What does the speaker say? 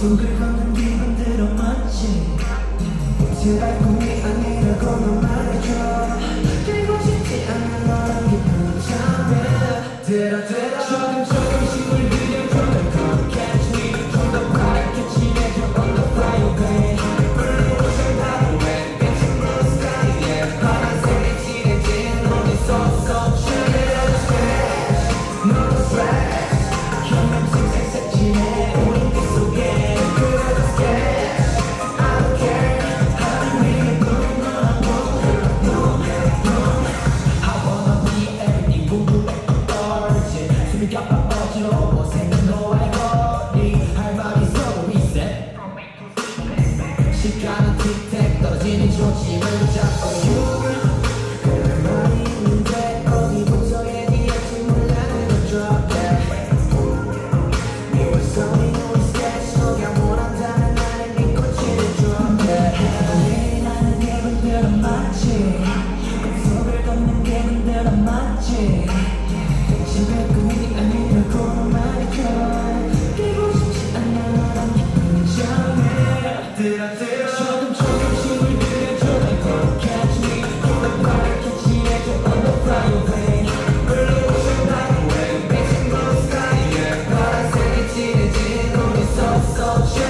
속을 걷는 기분대로 맞지 제발 꿈이 아니라고 너 말해줘 깨고 싶지 않은 너란 기분 참해 들어 들어 조금 조금씩 울려 시간은 틱택 떨어지는 조짐을 잡고 유물 그런 말이 있는데 어디부터 얘기할지 몰라 내가 drop it 미워서 이놈의 스케치가 원한다는 나를 믿고 치를 drop it 나는 게 그대로 맞지 속을 걷는 게 그대로 맞지 서